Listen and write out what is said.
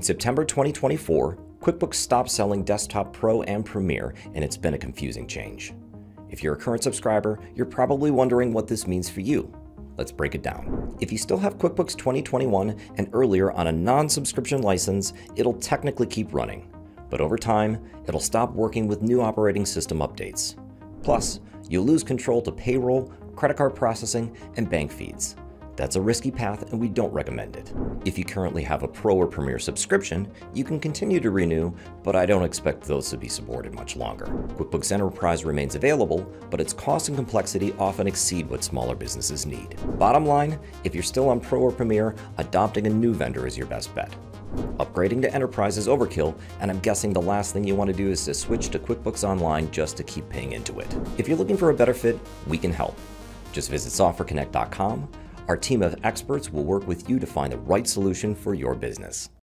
In September 2024, QuickBooks stopped selling Desktop Pro and Premier, and it's been a confusing change. If you're a current subscriber, you're probably wondering what this means for you. Let's break it down. If you still have QuickBooks 2021 and earlier on a non-subscription license, it'll technically keep running. But over time, it'll stop working with new operating system updates. Plus, you'll lose control to payroll, credit card processing, and bank feeds. That's a risky path and we don't recommend it. If you currently have a Pro or Premier subscription, you can continue to renew, but I don't expect those to be supported much longer. QuickBooks Enterprise remains available, but its cost and complexity often exceed what smaller businesses need. Bottom line, if you're still on Pro or Premier, adopting a new vendor is your best bet. Upgrading to Enterprise is overkill, and I'm guessing the last thing you want to do is to switch to QuickBooks Online just to keep paying into it. If you're looking for a better fit, we can help. Just visit softwareconnect.com our team of experts will work with you to find the right solution for your business.